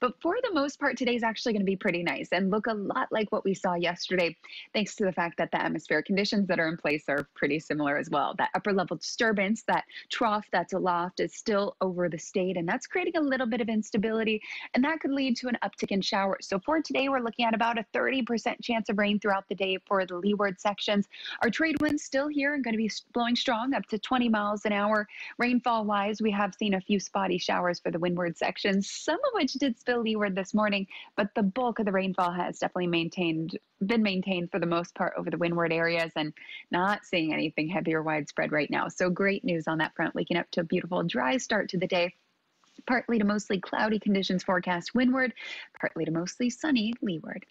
But for the most part, today's actually going to be pretty nice and look a lot like what we saw yesterday, thanks to the fact that the atmospheric conditions that are in place are pretty similar as well. That upper level disturbance, that trough that's aloft, is still over the state, and that's creating a little bit of instability, and that could lead to an uptick in showers. So for today, we're looking at about a 30% chance of rain throughout the day for the leeward sections. Our trade winds still here and going to be blowing strong up to 20 miles an hour. Rainfall wise, we have seen a few spotty showers for the windward sections, some of which did leeward this morning, but the bulk of the rainfall has definitely maintained been maintained for the most part over the windward areas and not seeing anything heavy or widespread right now. So great news on that front, waking up to a beautiful dry start to the day. Partly to mostly cloudy conditions forecast windward, partly to mostly sunny leeward.